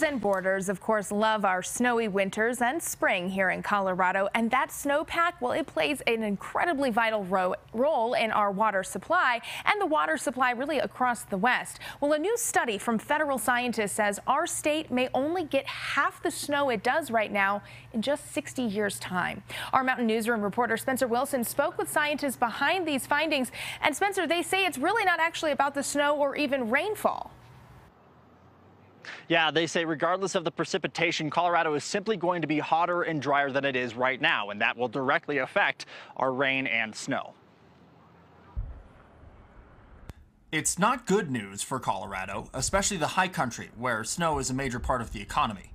And boarders, of course, love our snowy winters and spring here in Colorado. And that snowpack, well, it plays an incredibly vital ro role in our water supply and the water supply really across the West. Well, a new study from federal scientists says our state may only get half the snow it does right now in just 60 years' time. Our Mountain Newsroom reporter Spencer Wilson spoke with scientists behind these findings. And Spencer, they say it's really not actually about the snow or even rainfall. Yeah, they say regardless of the precipitation, Colorado is simply going to be hotter and drier than it is right now, and that will directly affect our rain and snow. It's not good news for Colorado, especially the high country, where snow is a major part of the economy.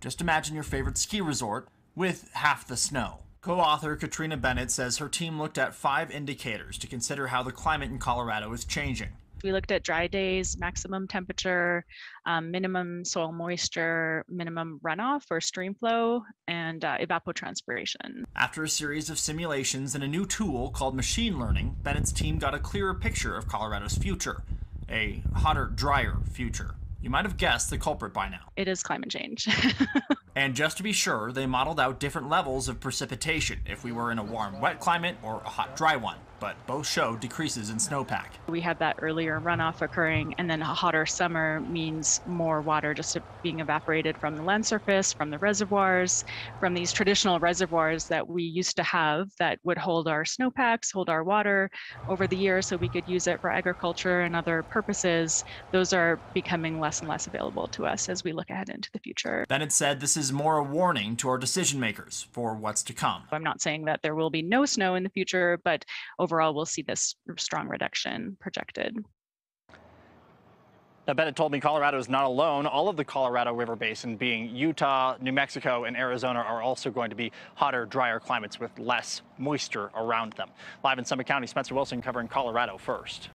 Just imagine your favorite ski resort with half the snow. Co author Katrina Bennett says her team looked at five indicators to consider how the climate in Colorado is changing. We looked at dry days, maximum temperature, um, minimum soil moisture, minimum runoff or stream flow, and uh, evapotranspiration. After a series of simulations and a new tool called machine learning, Bennett's team got a clearer picture of Colorado's future a hotter, drier future. You might have guessed the culprit by now. It is climate change. and just to be sure, they modeled out different levels of precipitation if we were in a warm, wet climate or a hot, dry one but both show decreases in snowpack. We had that earlier runoff occurring, and then a hotter summer means more water just being evaporated from the land surface, from the reservoirs, from these traditional reservoirs that we used to have that would hold our snowpacks, hold our water over the year so we could use it for agriculture and other purposes. Those are becoming less and less available to us as we look ahead into the future. Bennett said this is more a warning to our decision makers for what's to come. I'm not saying that there will be no snow in the future, but overall we'll see this strong reduction projected. Now, Bennett told me Colorado is not alone. All of the Colorado River Basin, being Utah, New Mexico, and Arizona, are also going to be hotter, drier climates with less moisture around them. Live in Summit County, Spencer Wilson covering Colorado first.